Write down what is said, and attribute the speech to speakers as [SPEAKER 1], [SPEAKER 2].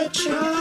[SPEAKER 1] a try.